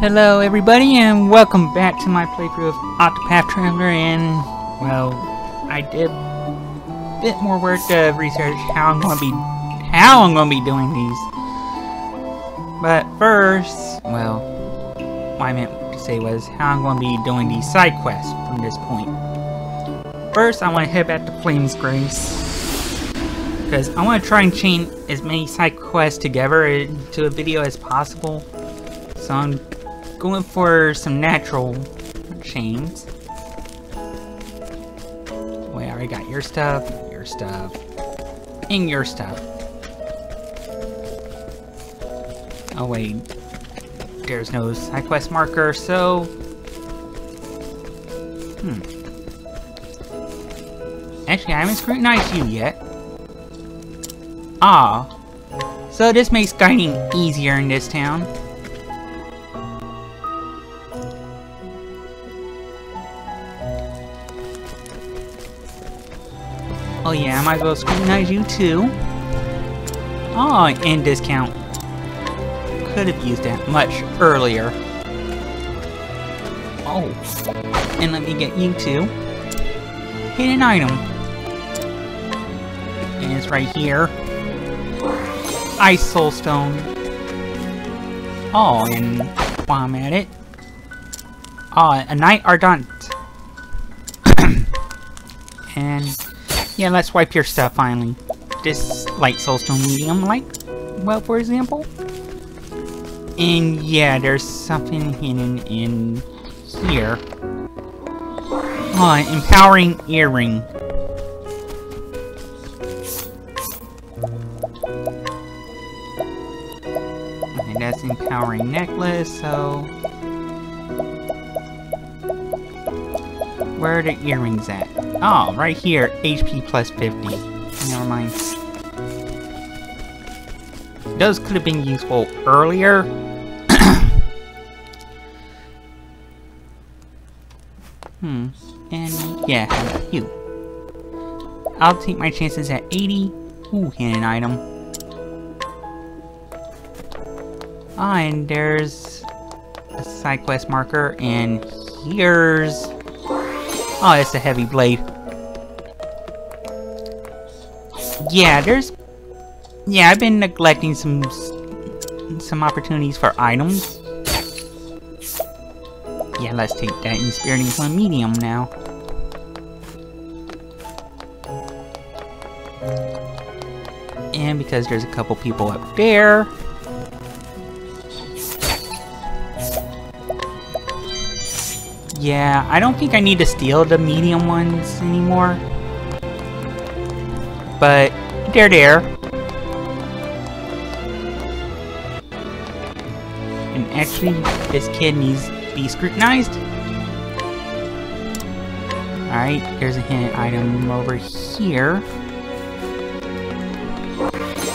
Hello everybody and welcome back to my playthrough of Octopath Traveler and, well, I did a bit more work to research how I'm gonna be how I'm gonna be doing these. But first, well, what I meant to say was how I'm gonna be doing these side quests from this point. First, I want to head back to Flamesgrace. Because I want to try and chain as many side quests together into a video as possible. So I'm going for some natural chains. Wait, I already got your stuff, your stuff, and your stuff. Oh wait, there's no side quest marker, so... Hmm. Actually, I haven't scrutinized you yet. Ah. So this makes guiding easier in this town. Oh yeah, I might as well scrutinize you too. Oh, and discount. Could have used that much earlier. Oh, and let me get you too. Hidden item. And it's right here. Ice Soul Stone. Oh, and while I'm at it. Oh, a Knight Ardent. Yeah, let's wipe your stuff finally. This light soulstone medium like well for example. And yeah, there's something hidden in here. Oh, empowering earring. Okay, that's empowering necklace, so where are the earrings at? Oh, right here. HP plus 50. Never mind. Those could have been useful earlier. hmm. And yeah, you. I'll take my chances at 80. Ooh, hidden item. Ah, and there's a side quest marker, and here's Oh, it's a heavy blade. Yeah, there's... Yeah, I've been neglecting some... some opportunities for items. Yeah, let's take that Inspiriting One Medium now. And because there's a couple people up there... Yeah, I don't think I need to steal the medium ones anymore. But, they're there. And actually, this kid needs to be scrutinized. Alright, there's a hidden item over here.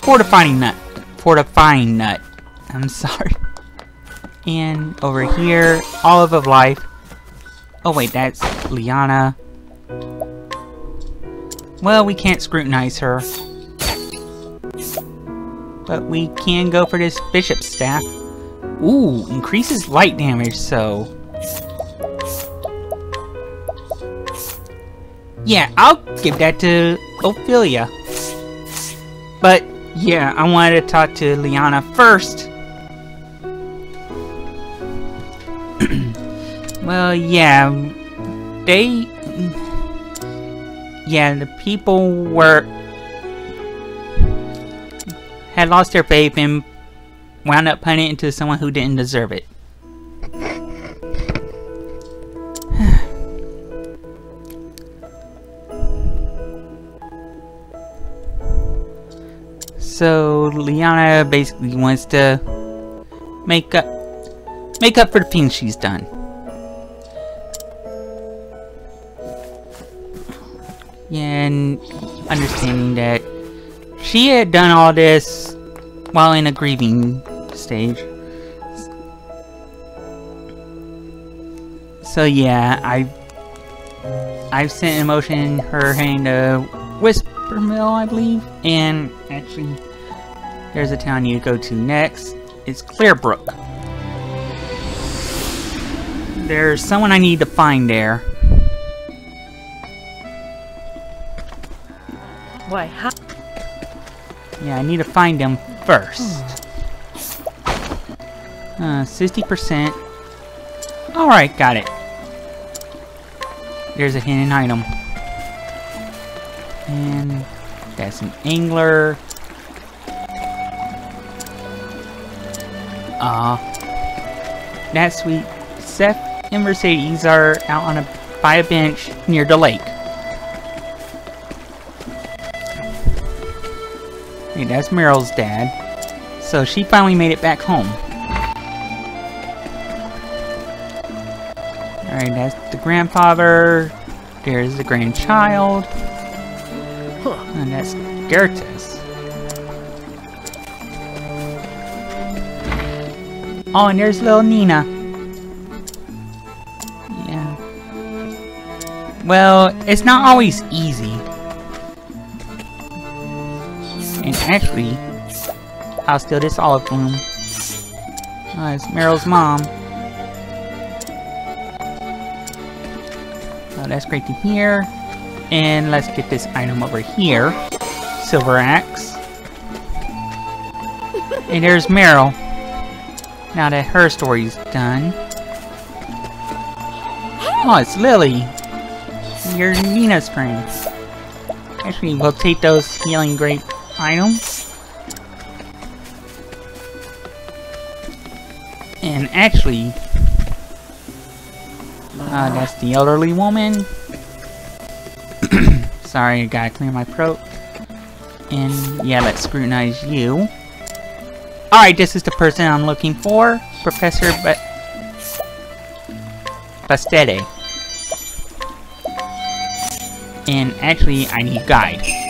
Fortifying nut. Fortifying nut. I'm sorry. And over here, olive of life. Oh wait, that's Lianna. Well, we can't scrutinize her. But we can go for this bishop staff. Ooh, increases light damage, so... Yeah, I'll give that to Ophilia. But, yeah, I wanted to talk to Lianna first. Well, yeah, they... Yeah, the people were... had lost their faith and wound up putting it into someone who didn't deserve it. so, Lianna basically wants to make up make up for the things she's done. and understanding that she had done all this while in a grieving stage. So yeah, I I've sent in motion her heading to Wispermill, I believe, and actually there's a town you go to next. It's Clearbrook. there's someone I need to find there. Why? Yeah, I need to find them first. Uh, 60%. Alright, got it. There's a hidden item. And that's an angler. Ah, that's sweet. Seth and Mercedes are out on a by a bench near the lake. Hey, that's Meryl's dad. So she finally made it back home. Alright, that's the grandfather. There's the grandchild. And that's Gertis. Oh, and there's little Nina. Yeah. Well, it's not always easy. And actually, I'll steal this olive bloom. Oh, it's Meryl's mom. Oh, that's great to hear. And let's get this item over here. Silver axe. and there's Meryl. Now that her story's done. Oh, it's Lily. You're Nina's friend. Actually, we'll take those healing grape items. And actually, uh, that's the elderly woman. Sorry, I gotta clear my throat. And yeah, let's scrutinize you. Alright, this is the person I'm looking for. Professor but Bastete. And actually, I need guide.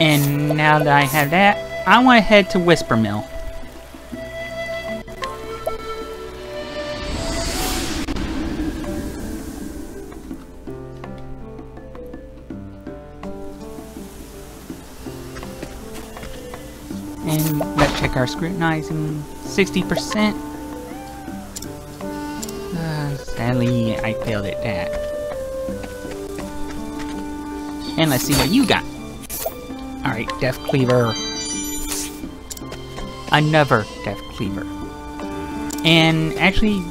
And now that I have that, I want to head to Wispermill. And let's check our scrutinizing. 60%. Uh, sadly, I failed at that. And let's see what you got. Alright, Death Cleaver. Another Death Cleaver. And actually,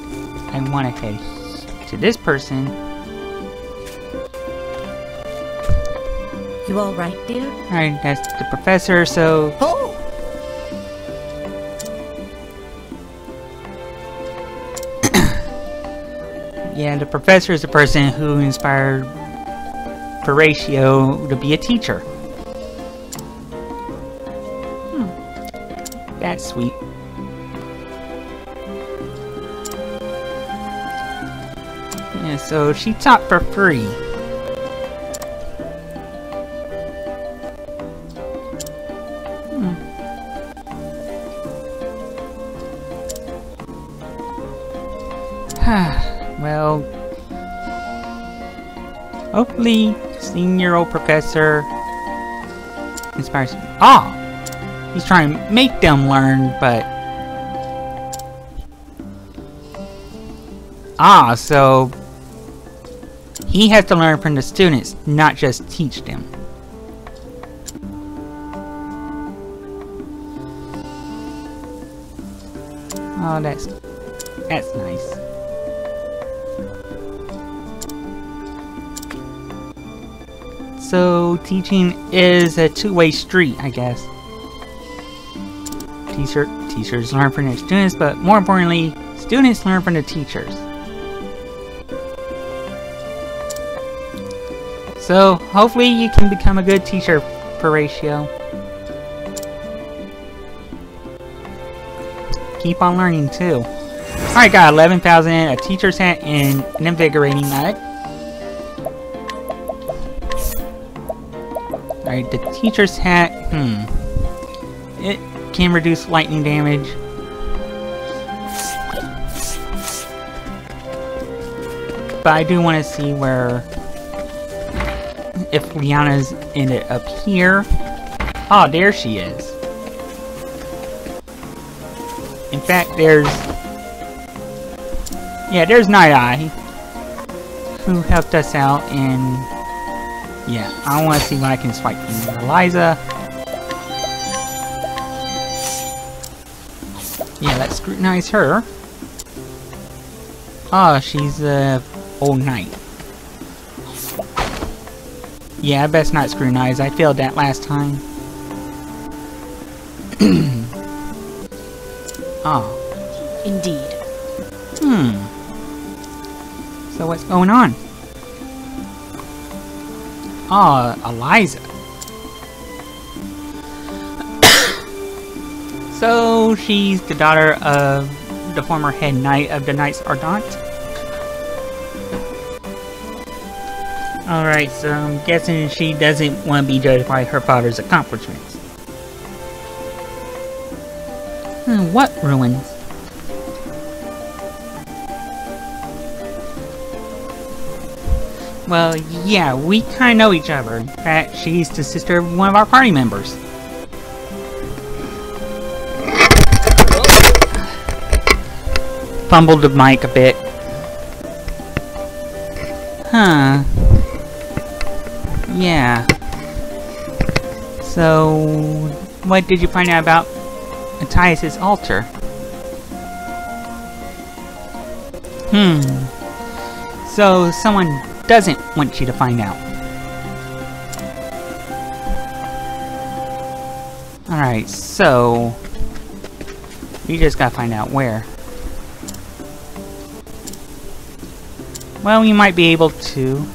I want to head to this person. You alright, dear? Alright, that's the professor, so... Oh! Yeah, the professor is the person who inspired Theracio to be a teacher. That's sweet. Yeah, so she taught for free. Hmm. well, hopefully, senior old professor inspires. me. Ah, he's trying to make them learn, but ah, so he has to learn from the students, not just teach them. Oh, that's that's nice. So teaching is a two-way street, I guess. Teacher teachers learn from their students, but more importantly, students learn from the teachers. So hopefully you can become a good teacher, Theracio. Keep on learning too. Alright, got 11,000, a teacher's hat, and an invigorating nut. Alright, the teacher's hat, hmm. It can reduce lightning damage. But I do want to see where... If Lianna's in it up here. Oh, there she is. In fact, there's... Yeah, there's Night Eye. Who helped us out and... Yeah, I want to see what I can from Eliza. Yeah, let's scrutinize her. Oh, she's uh, a old knight. Yeah, I best not scrutinize. I failed that last time. oh. Indeed. Hmm. So what's going on? Oh, Eliza. So she's the daughter of the former head knight of the Knights Ardent. Alright, so I'm guessing she doesn't want to be judged by her father's accomplishments. Hmm, what ruins? Well, yeah, we kinda know each other. In fact, she's the sister of one of our party members. Fumbled the mic a bit. Huh. Yeah. So, what did you find out about Mattias's altar? Hmm. So, someone doesn't want you to find out. Alright, so... We just gotta find out where. Well, we might be able to.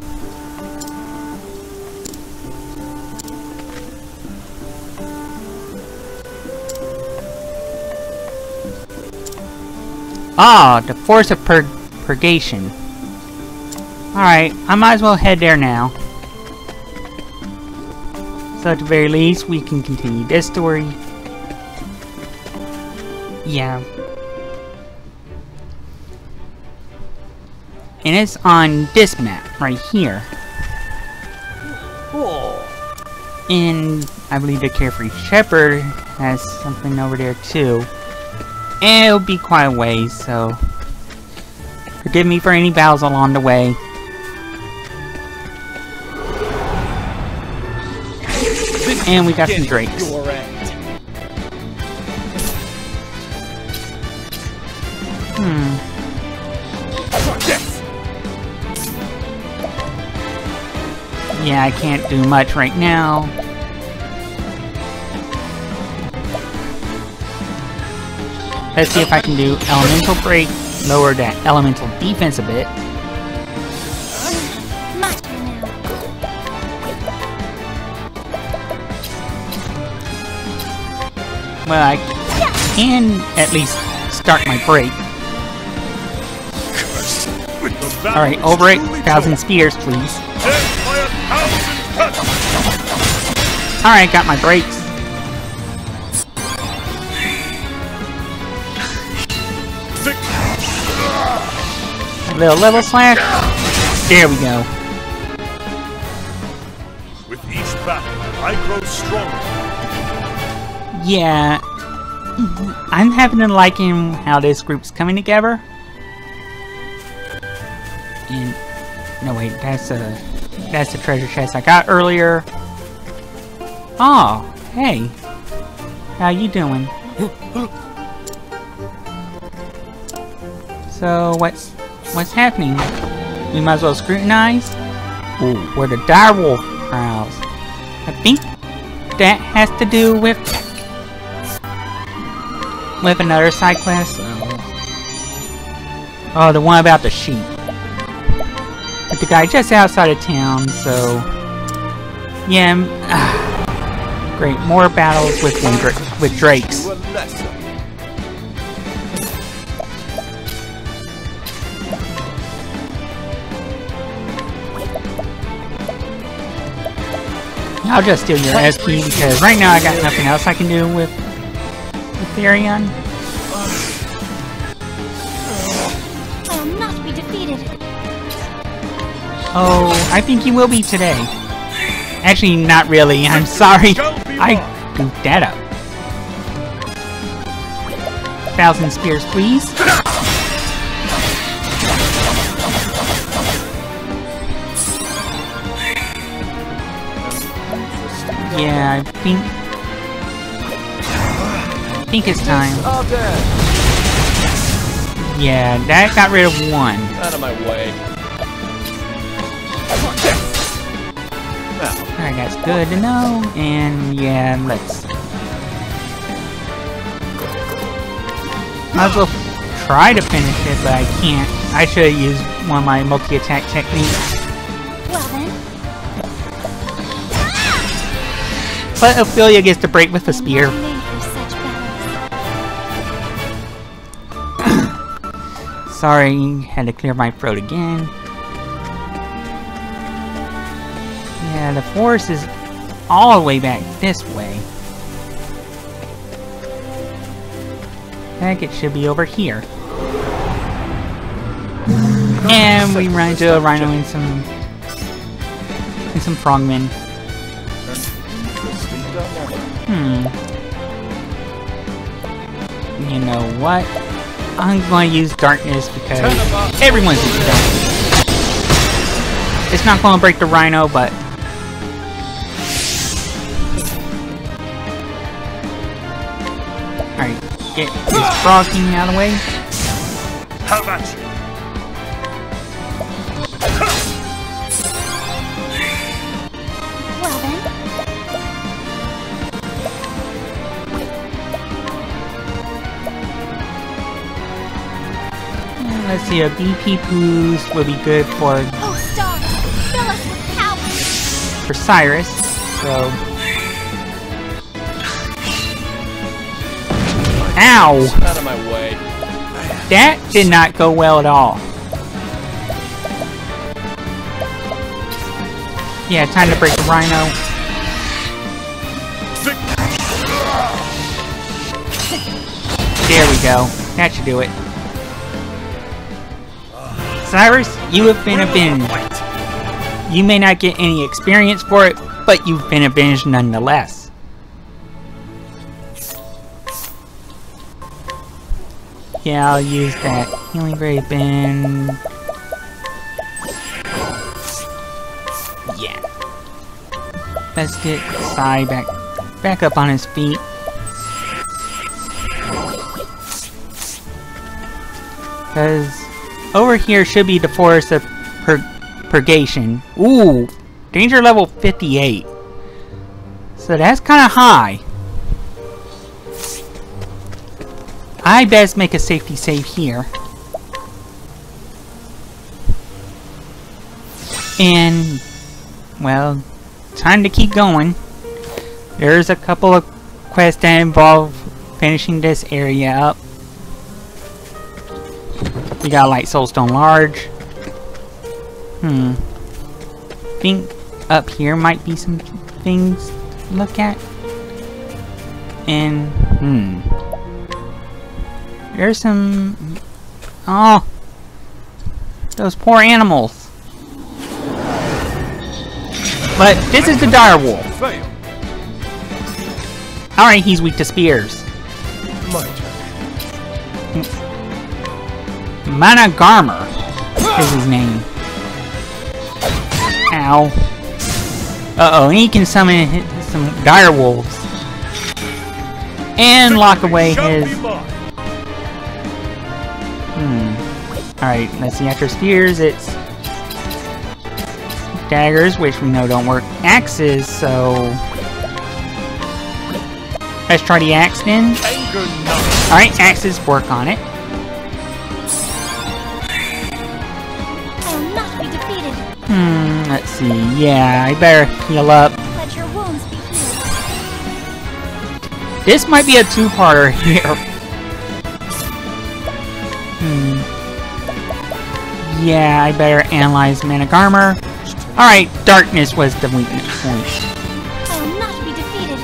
Ah, the forest of pur purgation. Alright, I might as well head there now. So at the very least, we can continue this story. Yeah. And it's on this map, right here. Cool. And I believe the Carefree Shepherd has something over there too. And it'll be quite a ways, so... Forgive me for any battles along the way. And we got some drakes. Hmm. Yeah, I can't do much right now. Let's see if I can do Elemental Break, lower that Elemental Defense a bit. Well, I can at least start my break. Alright, over it. Thousand spears, please. Alright, got my breaks. A little level slash. There we go. With each battle, I grow stronger. Yeah. I'm having to liking how this group's coming together. And no wait, that's a that's the treasure chest I got earlier. Oh, hey. How you doing? So what's what's happening? We might as well scrutinize. Ooh, where the direwolf prowls. I think that has to do with with another side quest. Oh, the one about the sheep. But the guy just outside of town, so yeah. Ah. Great, more battles with with drakes. I'll just steal your SP because right now I got nothing else I can do with Therion. I will not be defeated. Oh, I think you will be today. Actually, not really. I'm sorry. I goofed that up. thousand spears, please. Yeah, I think... I think it's time. Yeah, that got rid of one. Out of my way. That's good to know. And yeah, let's... Might as well try to finish it, but I can't. I should have used one of my multi-attack techniques. Well then, But Ophilia gets to break with the spear. not made for such battles. Sorry, had to clear my throat again. Yeah, the forest is all the way back this way. I think it should be over here. And we run into a rhino and some and some frogmen. Hmm. You know what? I'm going to use darkness because everyone's using darkness. It's not going to break the rhino, but get this frog king out of the way. How about you? Well then, mm, Let's see, a BP boost will be good for oh stars, fill us with power. for Cyrus. So. Ow! out of my way. That did not go well at all. Yeah, time to break the rhino. There we go. That should do it. Cyrus, you have been avenged. You may not get any experience for it, but you've been avenged nonetheless. Yeah, I'll use that healing raven. Yeah. Let's get Sai back back up on his feet. Cause over here should be the forest of pur purgation. Ooh, danger level 58. So that's kind of high. I best make a safety save here. And, well, time to keep going. There's a couple of quests that involve finishing this area up. We got Light Soulstone Large. Hmm. Think up here might be some things to look at. And, hmm. There's some... Oh! Those poor animals. But this is the dire wolf. Alright, he's weak to spears. My turn. Managarmr is his name. Ow. Uh-oh, he can summon some dire wolves. And lock away his... Alright, let's see. After spears, it's daggers, which we know don't work. Axes, so let's try the axe then. Alright, axes work on it. I will not be defeated. Hmm, let's see. Yeah, I better heal up. Let your wounds be healed. This might be a two-parter here. Yeah, I better analyze Managarmr. Alright, darkness was the weakness point. I will not be defeated.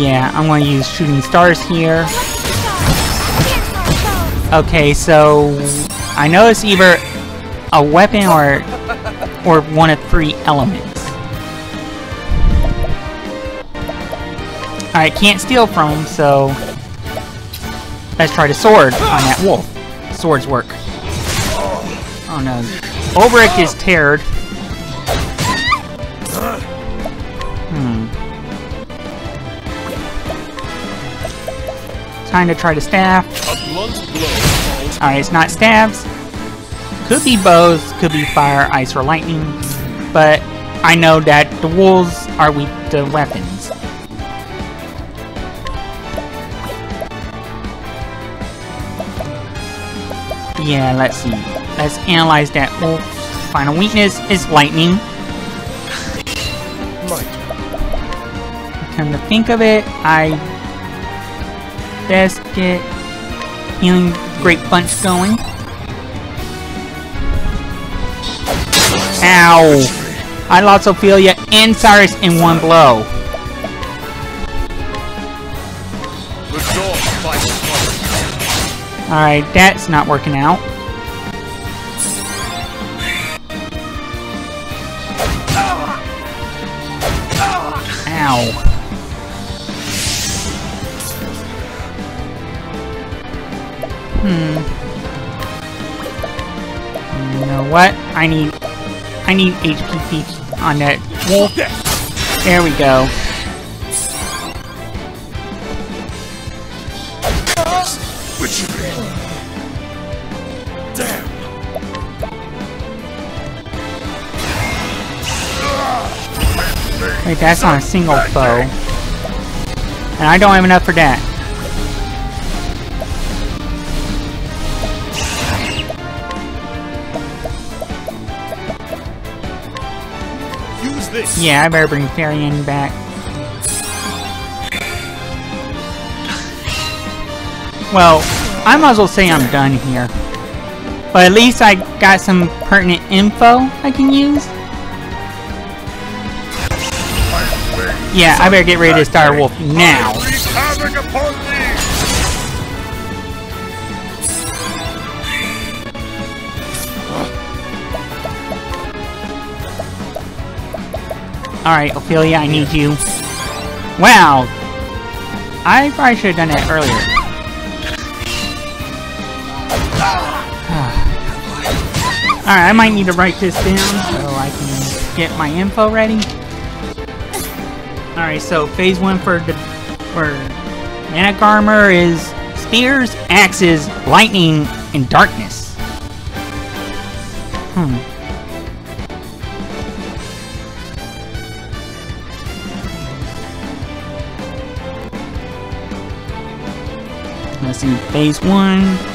Yeah, I'm going to use shooting stars here. Lucky stars, pierce our foes. Okay, so I know it's either a weapon or or one of three elements. Alright, can't steal from him, so let's try the sword on that wolf. Swords work. Oh no. Olberic is teared. Hmm. Time to try to staff. A. Alright, it's not stabs. Could be bows, could be fire, ice, or lightning. But I know that the wolves are weak to weapons. Yeah, let's see. Let's analyze that wolf's final weakness is lightning. Come to think of it, I best get healing great bunch going. Ow! I lost Ophilia and Cyrus in one blow. Alright, that's not working out. Ow. Hmm. You know what? I need I need HP feet on that wolf. There we go. Witchery. Damn. Wait, that's on a single foe. And I don't have enough for that. Use this. Yeah, I better bring Therion back. Well, I might as well say I'm done here. But at least I got some pertinent info I can use. Yeah, I better get ready to start Wolf now. Alright, Ophilia, I need you. Wow! I probably should have done that earlier. Alright, I might need to write this down so I can get my info ready. Alright, so phase one for the for Managarmr is spears, axes, lightning, and darkness. Hmm. Let's see, phase one.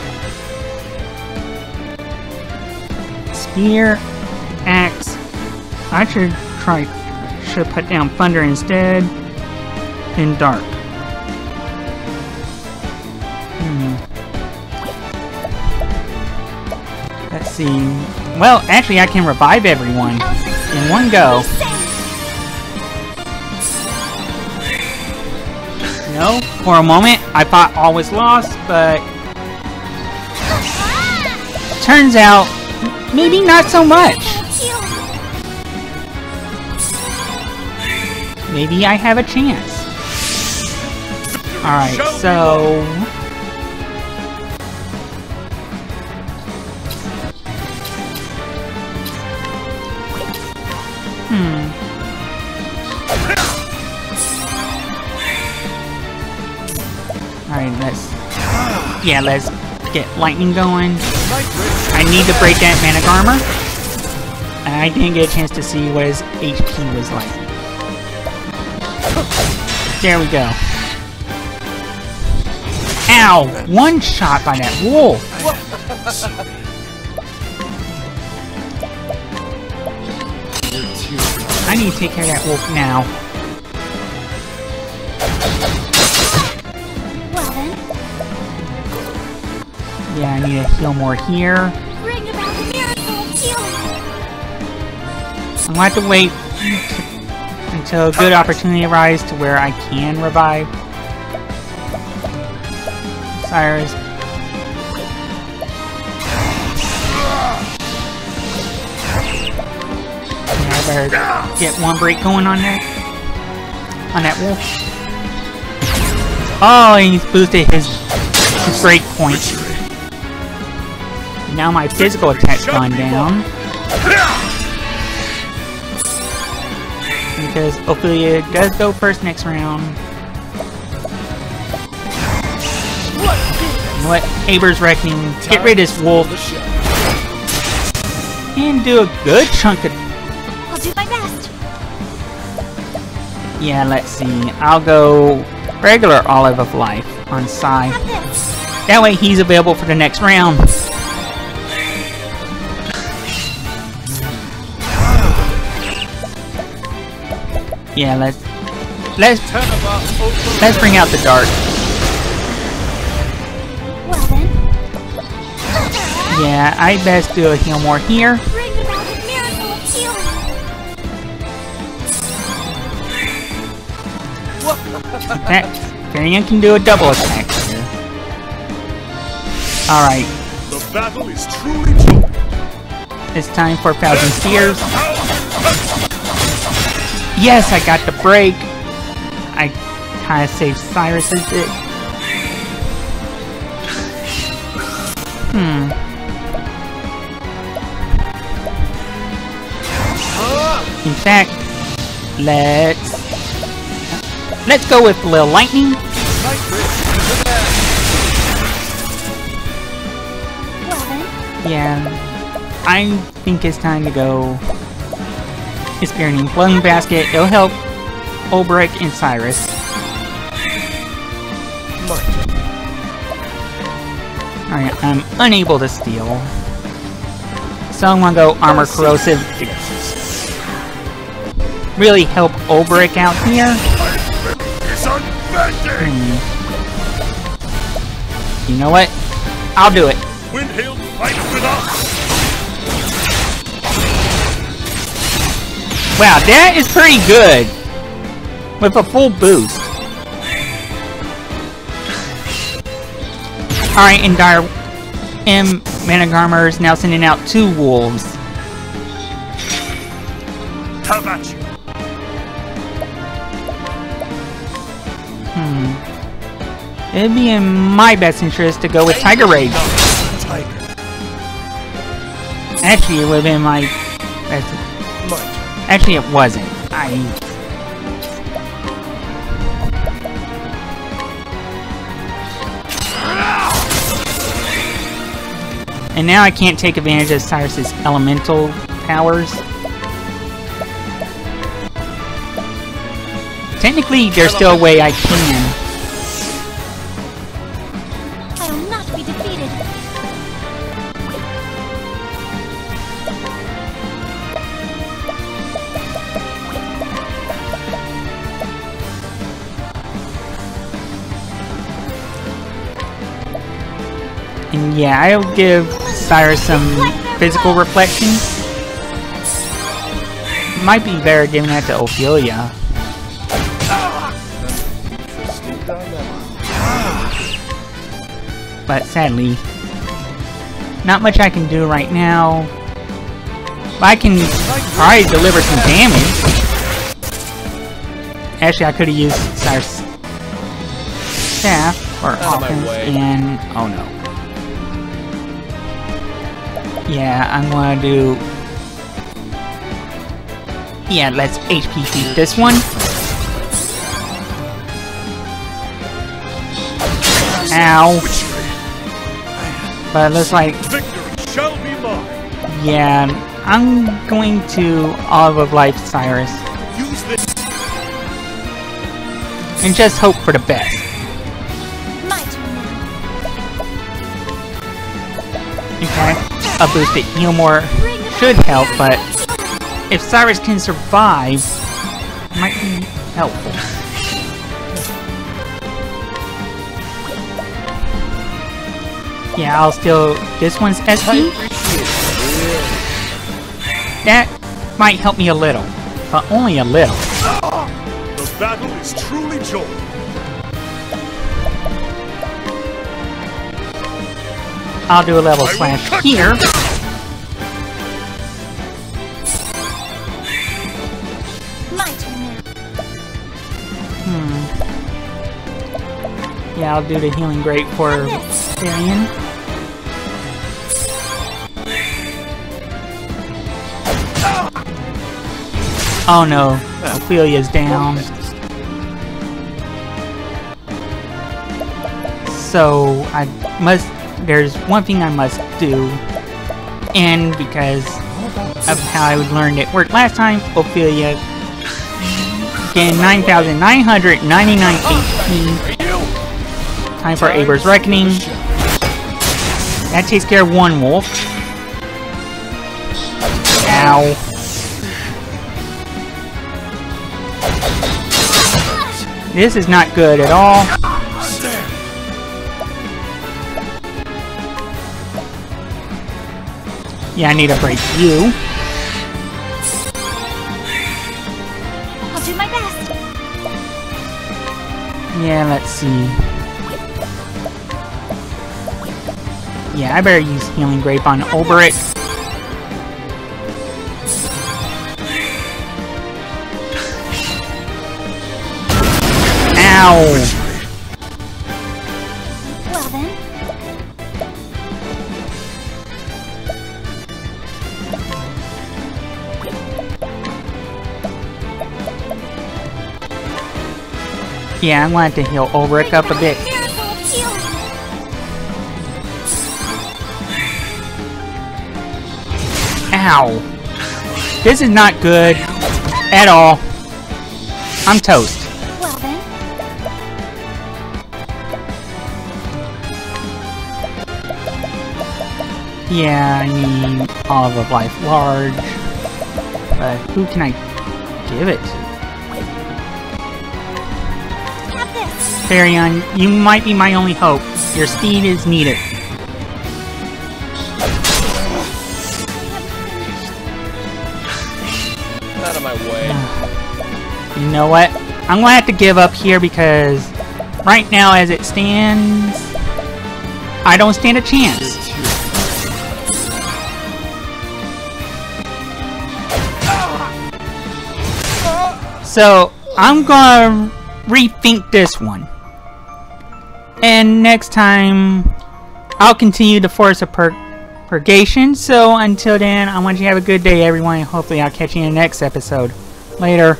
Spear, axe. I should try, should put down thunder instead. And dark. Hmm. Let's see. Well, actually, I can revive everyone in one go. No, for a moment, I thought all was lost, but turns out maybe not so much. Maybe I have a chance. Alright, so... Hmm. Alright, let's... Yeah, let's get lightning going. I need to break that Managarmr. And I didn't get a chance to see what his HP was like. There we go. Ow! One shot by that wolf! I need to take care of that wolf now. Well then, Yeah, I need to heal more here. I'm gonna have to wait until a good opportunity arises to where I can revive Cyrus. Yeah, better get one break going on there. On that wolf. Oh, he's boosted his break point. Now my physical attack's gone down. Because Ophilia does go first next round. You know what? Aeber's Reckoning. Get rid of this wolf. And do a good chunk of... I'll do my best. Yeah, let's see. I'll go regular Olive of Life on this. That way he's available for the next round. Yeah, let's let's let's bring out the dark. Well then, Yeah, I best do a heal more here. bring about a miracle of healing. That Therion can do a double attack here. Alright, The battle is truly joined. it's time for Thousand Spears. Yes, I got the break. I kinda saved Cyrus's bit. Hmm. In fact, let's let's go with Lil Lightning. Yeah, I think it's time to go. Experiencing Blown Basket. It'll help Olberic and Cyrus. Alright, I'm unable to steal. So I'm gonna go Armor Corrosive really help Olberic out here. Hmm. You know what? I'll do it. Wow, that is pretty good. With a full boost. Alright, and Dire M Managarmr is now sending out two wolves. Have at you. Hmm. It'd be in my best interest to go with Tiger Rage. Tiger. Actually, it would have been my best. Actually, it wasn't. I. And now I can't take advantage of Cyrus's elemental powers. Technically, there's still a way I can. Yeah, I'll give Cyrus some physical reflection. Might be better giving that to Ophilia. But sadly, not much I can do right now. But I can probably deliver some damage. Actually, I could have used Cyrus staff for Out of my offense, and oh no. Yeah, I'm gonna do. Yeah, let's HP feed this one. Ow. But it looks like, Victory shall be mine. yeah, I'm going to Olive of Life Cyrus and just hope for the best. A boosted heal more should help, but if Cyrus can survive, might be helpful. Yeah, I'll steal this one's SP. That might help me a little, but only a little. Ah, the battle is truly. I'll do a level I slash here. My turn now. Hmm. Yeah, I'll do the healing grape for Therion. Oh no, Ophilia's down. So I must. There's one thing I must do, and because of how I learned it worked last time, Ophilia gained 9,999 HP. Time for Aeber's Reckoning. That takes care of one wolf. Ow. This is not good at all. Yeah, I need to break you. I'll do my best. Yeah, let's see. Yeah, I better use Healing Grape on Olberic. Ow! Yeah, I'm to heal Olberic up a bit. Ow! This is not good at all. I'm toast. Well then, Yeah, I need Olive of Life large. But who can I give it to? Therion, you might be my only hope. Your speed is needed. I have finished. Out of my way. You know what? I'm gonna have to give up here because right now, as it stands, I don't stand a chance. So I'm gonna rethink this one. And next time, I'll continue the Forest of Pur Purgation. So until then, I want you to have a good day, everyone. and Hopefully, I'll catch you in the next episode. Later.